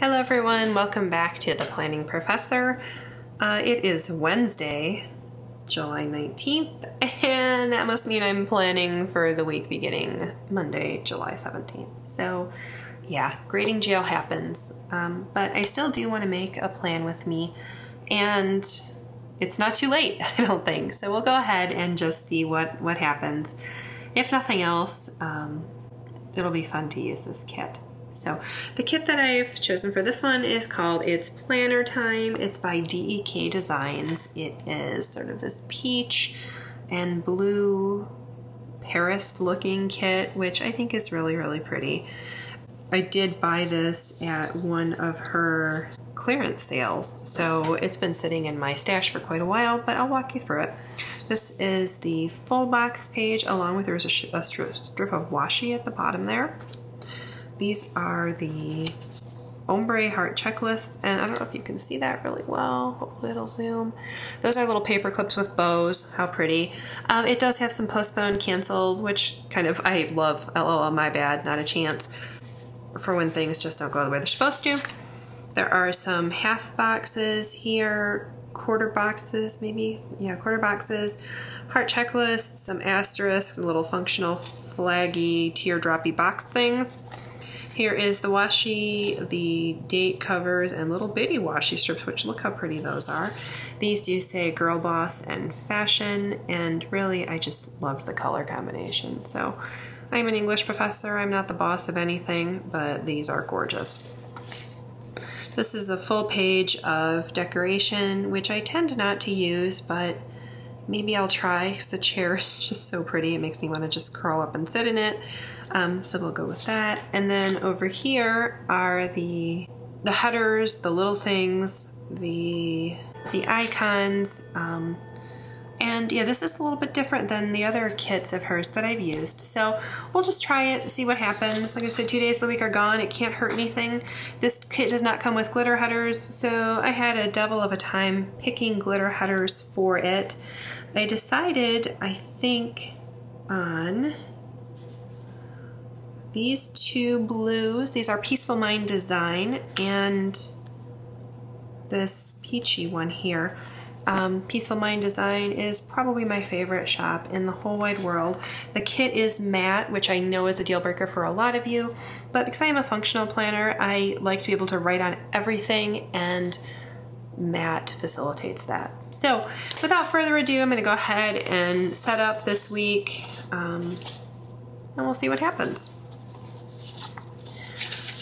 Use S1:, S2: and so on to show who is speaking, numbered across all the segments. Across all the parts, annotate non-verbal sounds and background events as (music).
S1: Hello everyone, welcome back to The Planning Professor. Uh, it is Wednesday, July 19th, and that must mean I'm planning for the week beginning Monday, July 17th. So yeah, grading jail happens, um, but I still do want to make a plan with me, and it's not too late, (laughs) I don't think. So we'll go ahead and just see what, what happens. If nothing else, um, it'll be fun to use this kit. So the kit that I've chosen for this one is called It's Planner Time. It's by DEK Designs. It is sort of this peach and blue Paris looking kit, which I think is really, really pretty. I did buy this at one of her clearance sales, so it's been sitting in my stash for quite a while, but I'll walk you through it. This is the full box page, along with there's a, a strip of washi at the bottom there. These are the ombre heart checklists, and I don't know if you can see that really well. Hopefully it'll zoom. Those are little paper clips with bows. How pretty. Um, it does have some postponed, canceled, which kind of I love. LOL, my bad, not a chance. For when things just don't go the way they're supposed to. There are some half boxes here, quarter boxes maybe. Yeah, quarter boxes. Heart checklists, some asterisks, little functional flaggy teardroppy box things. Here is the washi, the date covers, and little bitty washi strips, which look how pretty those are. These do say Girl Boss and Fashion, and really I just loved the color combination. So I'm an English professor, I'm not the boss of anything, but these are gorgeous. This is a full page of decoration, which I tend not to use, but maybe I'll try because the chair (laughs) is just so pretty. It makes me want to just curl up and sit in it. Um, so we'll go with that. And then over here are the the headers, the little things, the the icons. Um, and yeah, this is a little bit different than the other kits of hers that I've used. So we'll just try it, see what happens. Like I said, two days of the week are gone. It can't hurt anything. This kit does not come with glitter headers, so I had a devil of a time picking glitter headers for it. I decided, I think, on these two blues. These are Peaceful Mind Design and this peachy one here. Um, Peaceful Mind Design is probably my favorite shop in the whole wide world. The kit is matte, which I know is a deal breaker for a lot of you, but because I am a functional planner, I like to be able to write on everything and matte facilitates that. So without further ado, I'm going to go ahead and set up this week um, and we'll see what happens.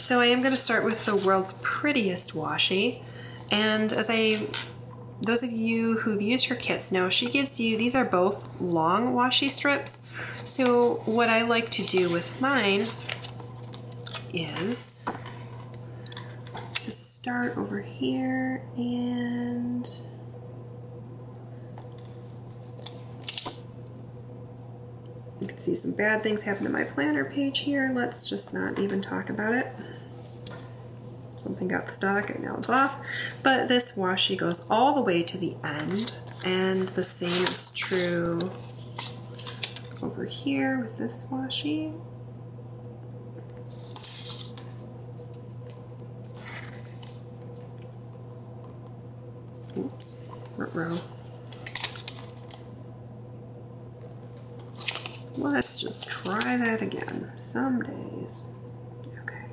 S1: So I am going to start with the world's prettiest washi. And as I, those of you who've used her kits know, she gives you, these are both long washi strips. So what I like to do with mine is to start over here and you can see some bad things happen to my planner page here. Let's just not even talk about it. Something got stuck and now it's off. But this washi goes all the way to the end and the same is true over here with this washi. Row. Let's just try that again. Some days. Okay.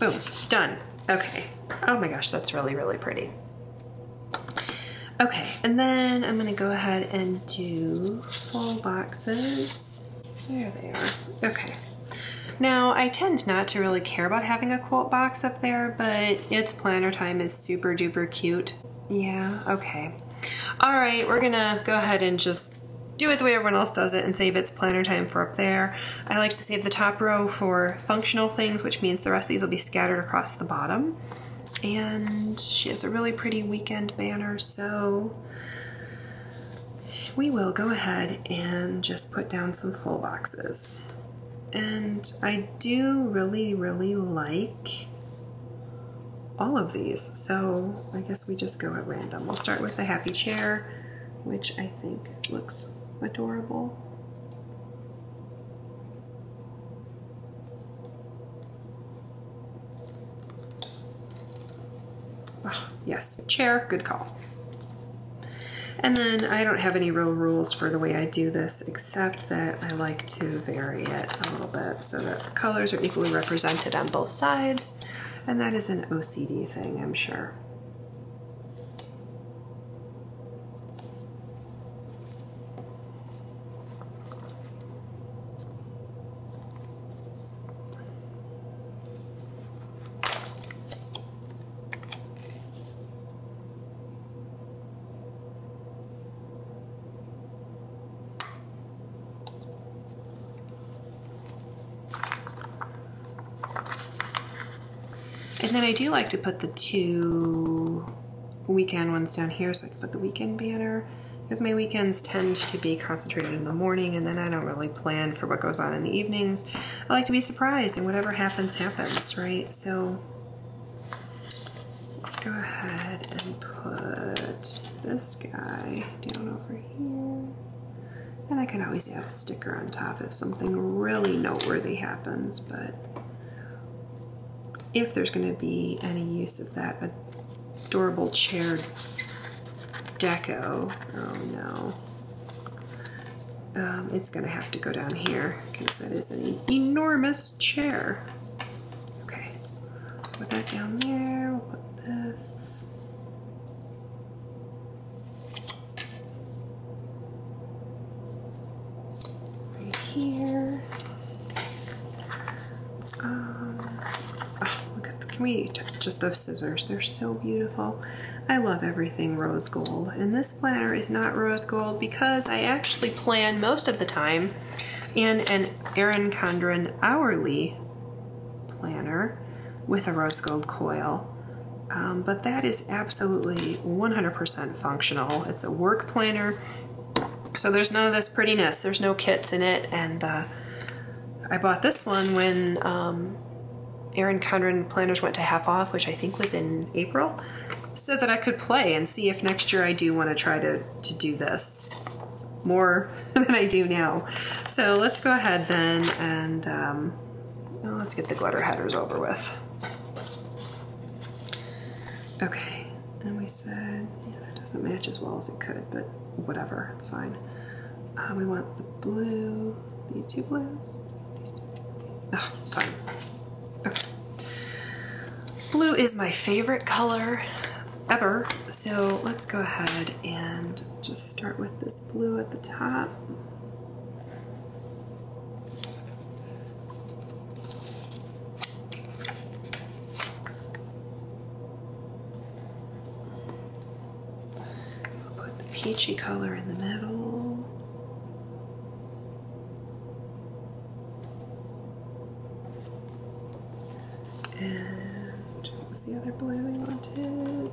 S1: Boom, done. Okay. Oh my gosh, that's really, really pretty. Okay, and then I'm gonna go ahead and do full boxes. There they are. Okay. Now, I tend not to really care about having a quote box up there, but its planner time is super duper cute. Yeah, okay. All right, we're gonna go ahead and just do it the way everyone else does it and save its planner time for up there. I like to save the top row for functional things, which means the rest of these will be scattered across the bottom. And she has a really pretty weekend banner, so we will go ahead and just put down some full boxes. And I do really, really like all of these. So I guess we just go at random. We'll start with the happy chair which I think looks adorable. Oh, yes, chair, good call. And then I don't have any real rules for the way I do this, except that I like to vary it a little bit so that the colors are equally represented on both sides. And that is an OCD thing, I'm sure. And then I do like to put the two weekend ones down here so I can put the weekend banner because my weekends tend to be concentrated in the morning and then I don't really plan for what goes on in the evenings. I like to be surprised and whatever happens, happens, right? So let's go ahead and put this guy down over here. And I can always add a sticker on top if something really noteworthy happens, but if there's going to be any use of that adorable chair deco, oh no, um, it's going to have to go down here because that is an enormous chair. Okay, put that down there, we'll put this. Right here. We just those scissors? They're so beautiful. I love everything rose gold. And this planner is not rose gold because I actually plan most of the time in an Erin Condren hourly planner with a rose gold coil. Um, but that is absolutely 100% functional. It's a work planner, so there's none of this prettiness. There's no kits in it, and uh, I bought this one when um, Erin Condren planners went to half off, which I think was in April, so that I could play and see if next year I do want to try to, to do this more (laughs) than I do now. So let's go ahead then and um, oh, let's get the glitter headers over with. Okay, and we said, yeah, that doesn't match as well as it could, but whatever, it's fine. Uh, we want the blue, these two blues. These two. Oh, fine. Blue is my favorite color ever, so let's go ahead and just start with this blue at the top. put the peachy color in the middle. And what the other blue we wanted?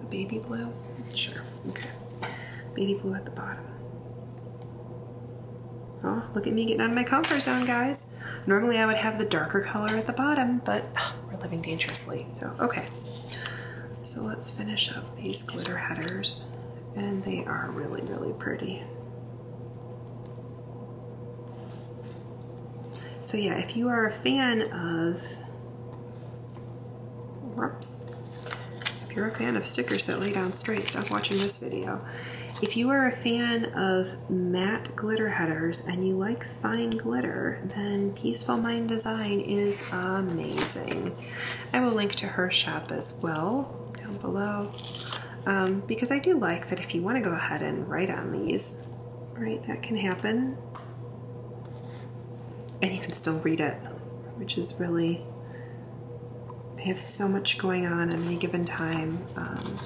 S1: The baby blue? Sure, okay. Baby blue at the bottom. Oh, look at me getting out of my comfort zone, guys. Normally I would have the darker color at the bottom, but oh, we're living dangerously, so okay. So let's finish up these glitter headers, and they are really, really pretty. So yeah, if you are a fan of whoops. If you're a fan of stickers that lay down straight, stop watching this video. If you are a fan of matte glitter headers and you like fine glitter, then Peaceful Mind Design is amazing. I will link to her shop as well down below. Um, because I do like that if you want to go ahead and write on these, right, that can happen. And you can still read it, which is really I have so much going on at any given time. Um,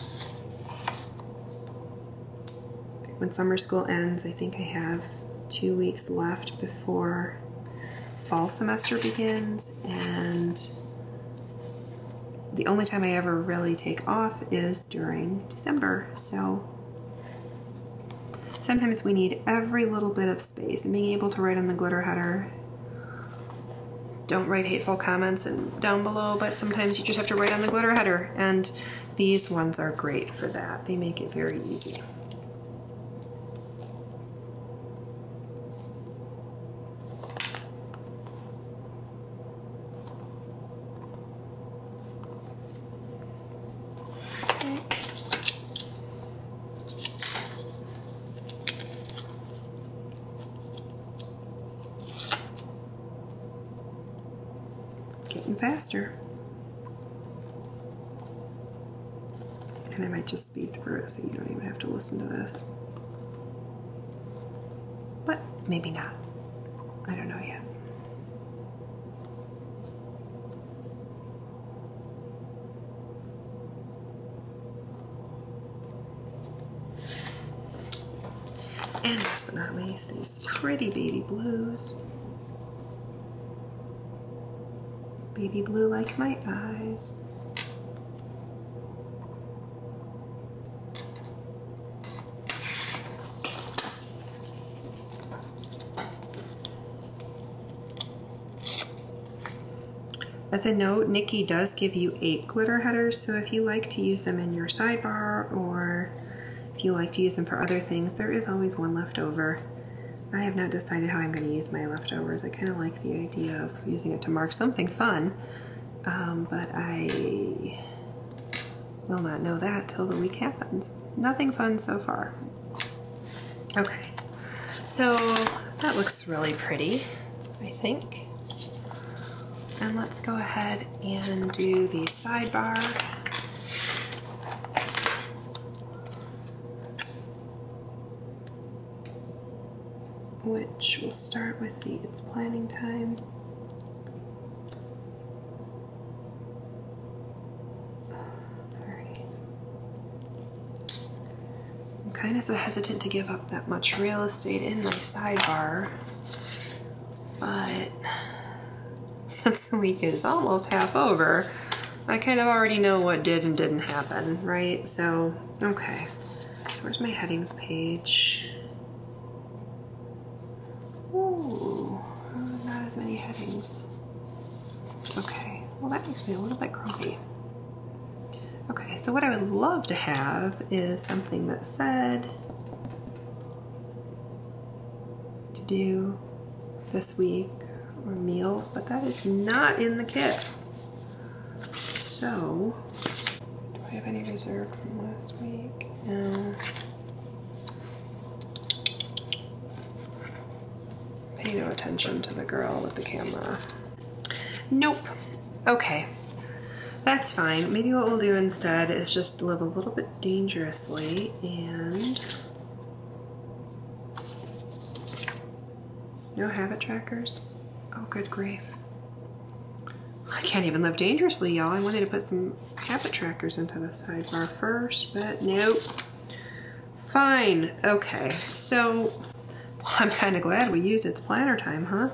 S1: when summer school ends, I think I have two weeks left before fall semester begins, and the only time I ever really take off is during December. So sometimes we need every little bit of space, and being able to write on the glitter header don't write hateful comments and down below, but sometimes you just have to write on the glitter header, and these ones are great for that. They make it very easy. Getting faster. And I might just speed through it so you don't even have to listen to this. But maybe not. I don't know yet. And last but not least, these pretty baby blues. Baby blue like my eyes. As a note, Nikki does give you eight glitter headers, so if you like to use them in your sidebar or if you like to use them for other things, there is always one left over. I have not decided how I'm going to use my leftovers. I kind of like the idea of using it to mark something fun, um, but I will not know that till the week happens. Nothing fun so far. Okay, so that looks really pretty, I think. And let's go ahead and do the sidebar. Which we'll start with the it's planning time. I'm kind of so hesitant to give up that much real estate in my sidebar, but (laughs) since the week is almost half over, I kind of already know what did and didn't happen, right? So, okay. So where's my headings page? Ooh, not as many headings. Okay, me a little bit grumpy. Okay, so what I would love to have is something that said to do this week or meals, but that is not in the kit. So, do I have any reserved from last week? No. Pay no attention to the girl with the camera. Nope. Okay. That's fine. Maybe what we'll do instead is just live a little bit dangerously and no habit trackers. Oh, good grief. I can't even live dangerously, y'all. I wanted to put some habit trackers into the sidebar first, but nope. Fine. Okay, so well, I'm kind of glad we used its planner time, huh?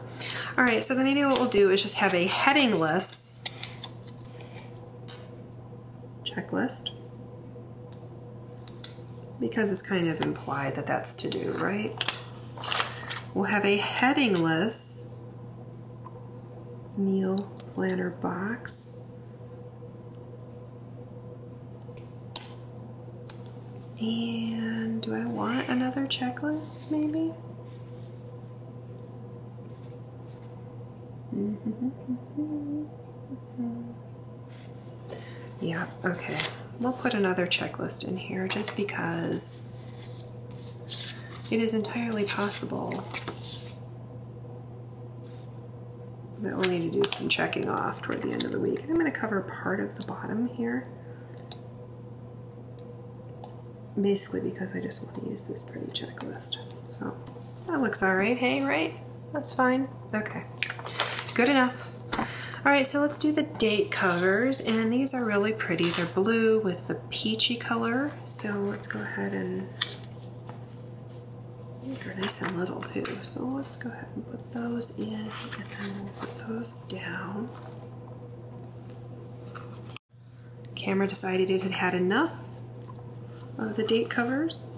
S1: All right, so then maybe what we'll do is just have a heading list checklist because it's kind of implied that that's to do, right? We'll have a heading list meal planner box. And do I want another checklist maybe? Mm-hmm. Yeah, okay. We'll put another checklist in here just because it is entirely possible that we'll need to do some checking off toward the end of the week. I'm going to cover part of the bottom here. Basically because I just want to use this pretty checklist. So that looks all right. Hey, right? That's fine. Okay. Good enough. All right, so let's do the date covers, and these are really pretty. They're blue with the peachy color, so let's go ahead and they're nice and little too. So let's go ahead and put those in, and then we'll put those down. Camera decided it had had enough of the date covers,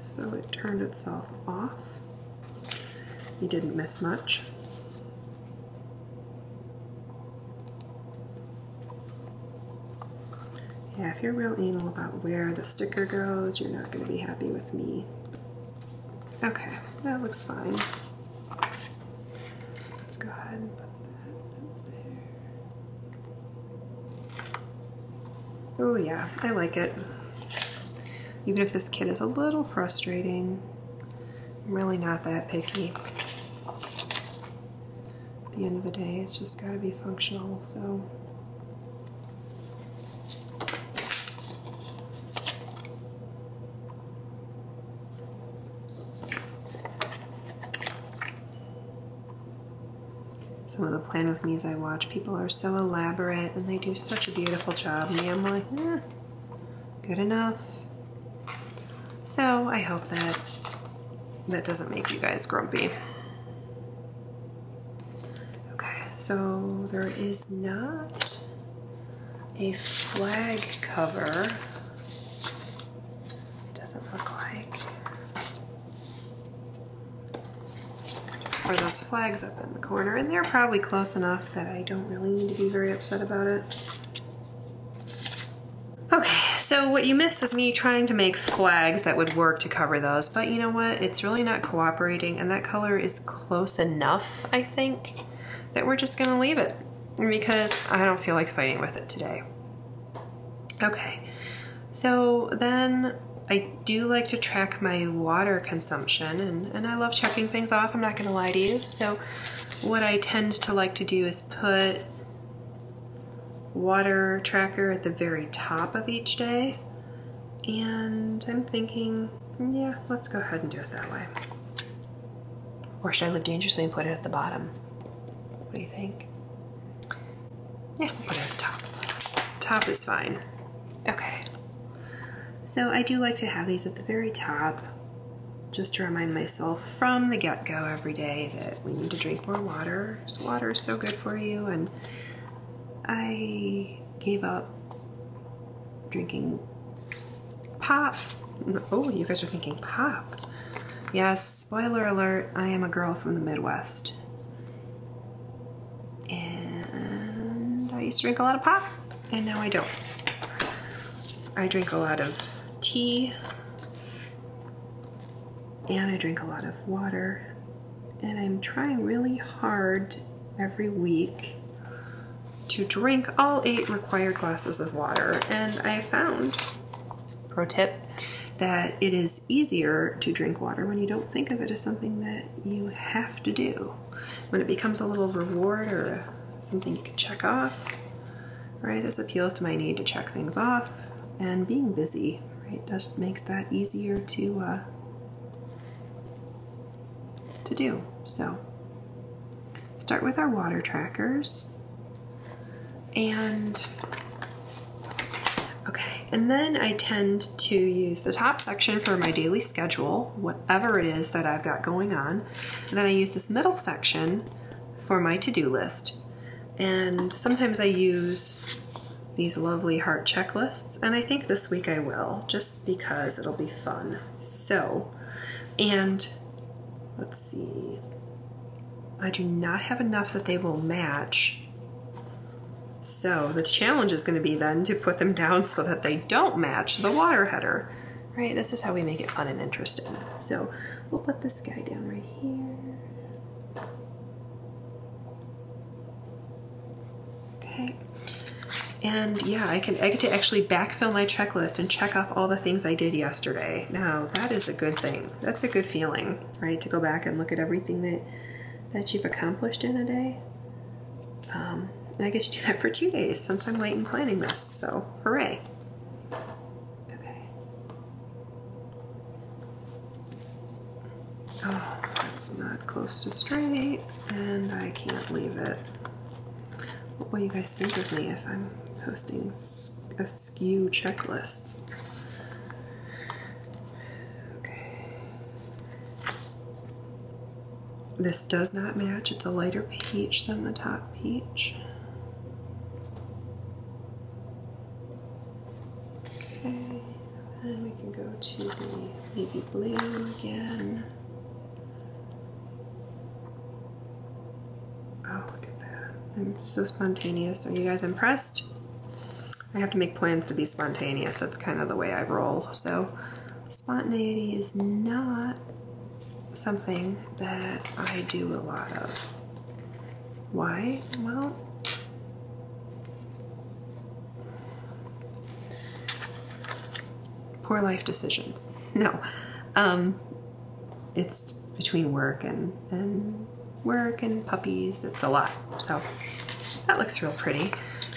S1: so it turned itself off. You didn't miss much. Yeah, if you're real anal about where the sticker goes, you're not going to be happy with me. Okay, that looks fine. Let's go ahead and put that up there. Oh yeah, I like it. Even if this kit is a little frustrating, I'm really not that picky. At the end of the day, it's just got to be functional, so. Plan With Me's I watch, people are so elaborate and they do such a beautiful job. Me, I'm like, eh, good enough. So I hope that that doesn't make you guys grumpy. Okay, so there is not a flag cover. Doesn't look like. Or those flags up in the corner, and they're probably close enough that I don't really need to be very upset about it. Okay, so what you missed was me trying to make flags that would work to cover those, but you know what? It's really not cooperating, and that color is close enough, I think, that we're just gonna leave it because I don't feel like fighting with it today. Okay, so then I do like to track my water consumption and, and I love checking things off, I'm not gonna lie to you. So what I tend to like to do is put water tracker at the very top of each day. And I'm thinking, yeah, let's go ahead and do it that way. Or should I live dangerously and put it at the bottom? What do you think? Yeah, we'll put it at the top. Top is fine. Okay. So I do like to have these at the very top just to remind myself from the get-go every day that we need to drink more water. Water is so good for you and I gave up drinking pop. Oh, you guys are thinking pop. Yes, spoiler alert, I am a girl from the Midwest. And I used to drink a lot of pop, and now I don't. I drink a lot of tea and I drink a lot of water. And I'm trying really hard every week to drink all eight required glasses of water. And I found, pro tip, that it is easier to drink water when you don't think of it as something that you have to do. When it becomes a little reward or something you can check off, right? This appeals to my need to check things off and being busy right? Just makes that easier to uh, to do. So start with our water trackers and okay and then I tend to use the top section for my daily schedule whatever it is that I've got going on and then I use this middle section for my to-do list and sometimes I use these lovely heart checklists, and I think this week I will, just because it'll be fun. So, and let's see, I do not have enough that they will match. So the challenge is going to be then to put them down so that they don't match the water header. Right, this is how we make it fun and interesting. So we'll put this guy down right here. Okay. And yeah, I can I get to actually backfill my checklist and check off all the things I did yesterday. Now that is a good thing. That's a good feeling, right? To go back and look at everything that that you've accomplished in a day. Um, I get to do that for two days since I'm late in planning this. So hooray! Okay. Oh, that's not close to straight, and I can't leave it. What do you guys think of me if I'm posting askew checklists. Okay. This does not match. It's a lighter peach than the top peach. Okay, and we can go to the baby blue again. Oh, look at that. I'm so spontaneous. Are you guys impressed? I have to make plans to be spontaneous. That's kind of the way I roll. So spontaneity is not something that I do a lot of. Why? Well, poor life decisions. (laughs) No, um, it's between work and and work and puppies. It's a lot. So that looks real pretty.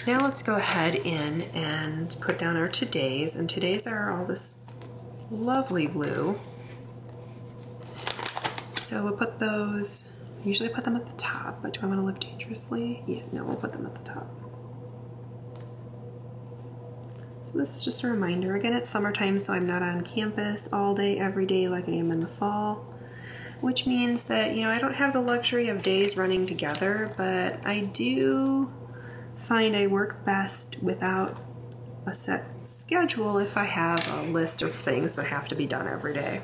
S1: Now let's go ahead in and put down our todays, and todays are all this lovely blue. So we'll put those, usually put them at the top, but do I want to live dangerously? Yeah, no, we'll put them at the top. So this is just a reminder. Again, it's summertime, so I'm not on campus all day, every day like I am in the fall, which means that, you know, I don't have the luxury of days running together, but I do find I work best without a set schedule if I have a list of things that have to be done every day.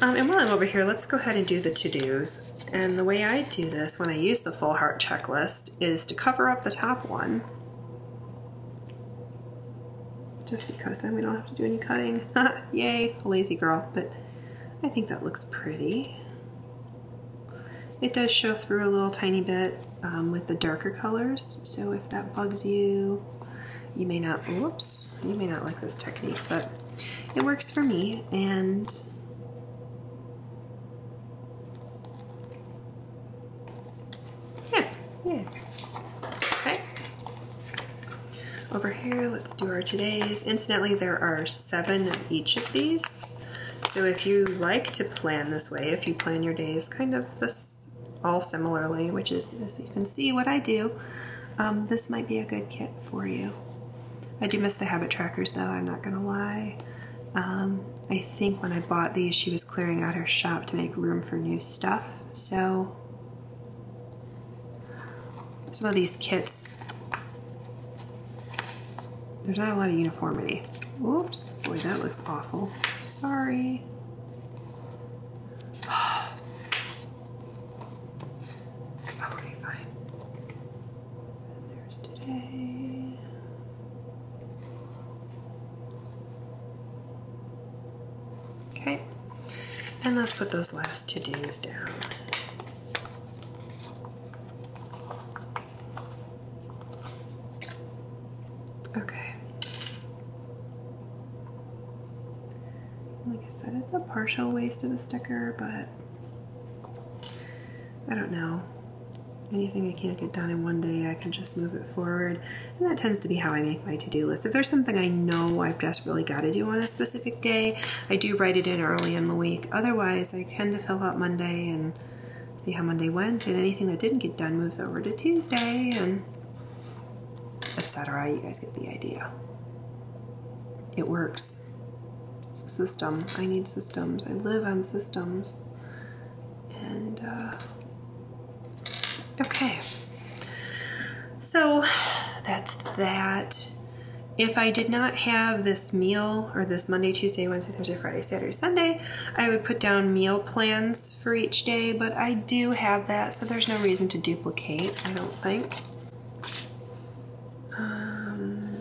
S1: Um, and while I'm over here, let's go ahead and do the to-dos. And the way I do this when I use the full heart checklist is to cover up the top one. Just because then we don't have to do any cutting. (laughs) Yay, lazy girl. But I think that looks pretty. It does show through a little tiny bit um, with the darker colors, so if that bugs you, you may not, whoops, you may not like this technique, but it works for me, and yeah, yeah. Okay. Over here, let's do our todays. Incidentally, there are seven of each of these. So if you like to plan this way, if you plan your days kind of this all similarly, which is as you can see what I do, um, this might be a good kit for you. I do miss the habit trackers though, I'm not gonna lie. Um, I think when I bought these, she was clearing out her shop to make room for new stuff. So some of these kits, there's not a lot of uniformity. Whoops, boy, that looks awful. Sorry. okay, fine. There's today. Okay, and let's put those last to-dos down. Okay. Like I said, it's a partial waste of a sticker, but I don't know. Anything I can't get done in one day, I can just move it forward. And that tends to be how I make my to do list. If there's something I know I've just really got to do on a specific day, I do write it in early in the week. Otherwise, I tend to fill out Monday and see how Monday went, and anything that didn't get done moves over to Tuesday, and etc. You guys get the idea. It works. It's a system. I need systems. I live on systems. And, uh, okay. So that's that. If I did not have this meal or this Monday, Tuesday, Wednesday, Thursday, Friday, Saturday, Sunday, I would put down meal plans for each day, but I do have that, so there's no reason to duplicate, I don't think. Um,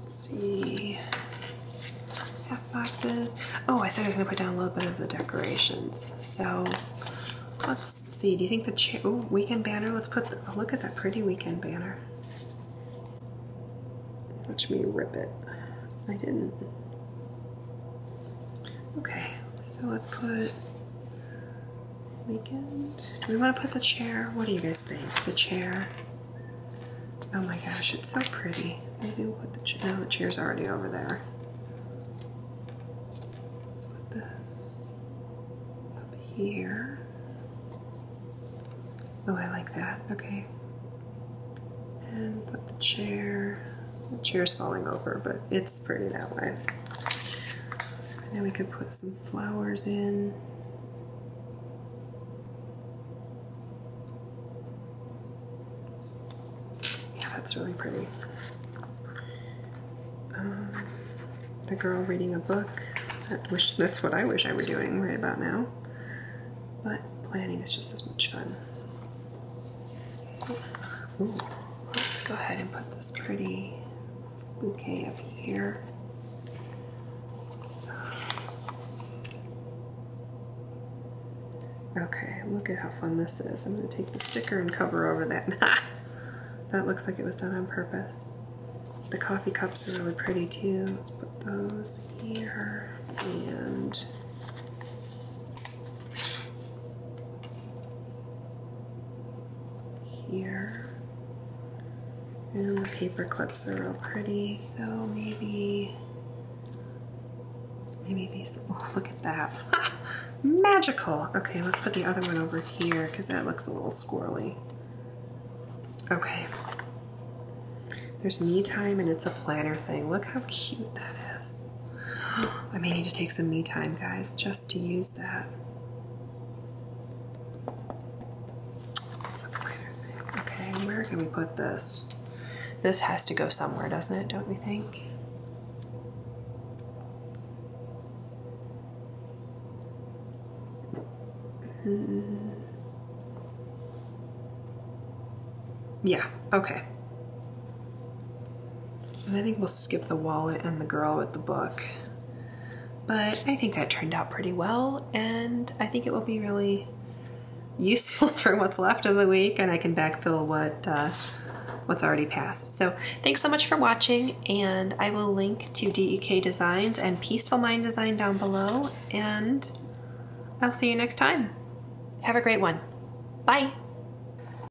S1: let's see. Half boxes. Oh, I said I was going to put down a little bit of the decorations. So let's see. Do you think the chair? Oh, weekend banner. Let's put. The, oh, look at that pretty weekend banner. Watch me rip it. I didn't. Okay, so let's put weekend. Do we want to put the chair? What do you guys think? The chair. Oh my gosh, it's so pretty. Maybe we'll put the chair. No, the chair's already over there. Let's put this up here. Oh, I like that. Okay. And put the chair. The chair's falling over, but it's pretty that way. And then we could put some flowers in. Yeah, that's really pretty. Um, the girl reading a book. That wish, that's what I wish I were doing right about now. But planning is just as much fun. Ooh, let's go ahead and put this pretty bouquet up here. Okay, look at how fun this is. I'm going to take the sticker and cover over that. (laughs) that looks like it was done on purpose. The coffee cups are really pretty too. Let's put those here and here. And the paper clips are real pretty, so maybe maybe these (laughs) oh look at that. (laughs) Magical! Okay, let's put the other one over here because that looks a little squirrely. Okay. There's me time and it's a planner thing. Look how cute that is. (gasps) I may need to take some me time, guys, just to use that. It's a planner thing. Okay, where can we put this? This has to go somewhere, doesn't it? Don't we think? Hmm. Yeah, okay. And I think we'll skip the wallet and the girl with the book. But I think that turned out pretty well, and I think it will be really (laughs) useful for what's left of the week, and I can backfill what uh, what's already passed. So thanks so much for watching, and I will link to DEK Designs and Peaceful Mind Design down below, and I'll see you next time. Have a great one. Bye.